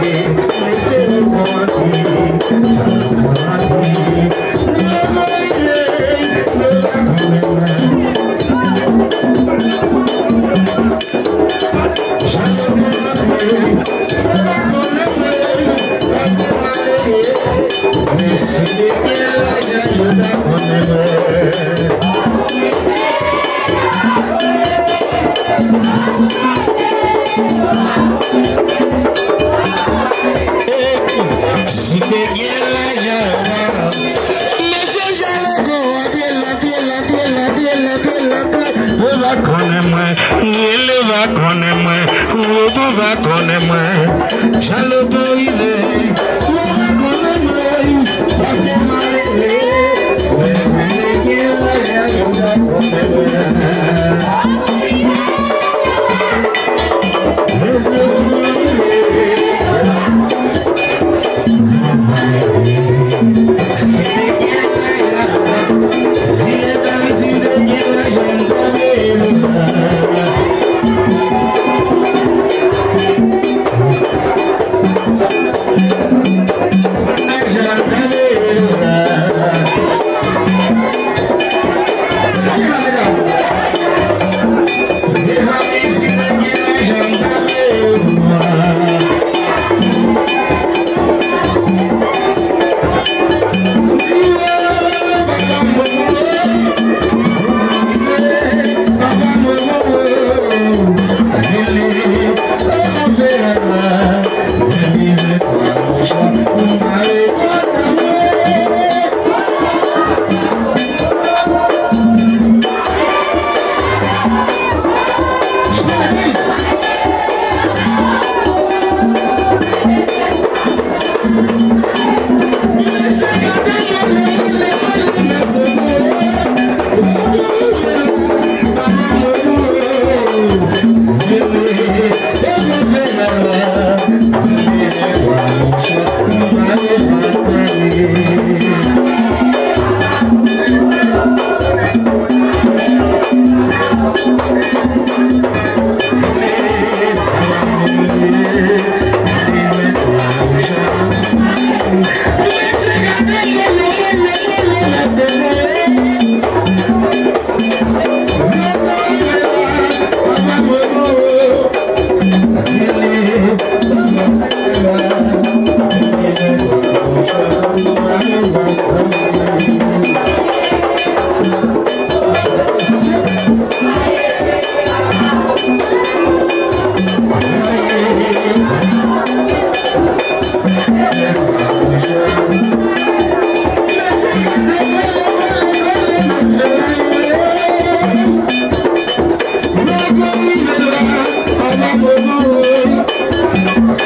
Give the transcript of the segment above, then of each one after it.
Yeah. va con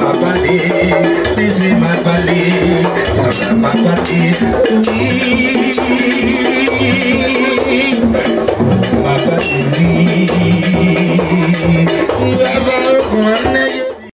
mabali bizi mabali baba mabali umi mabali. Baba mabali.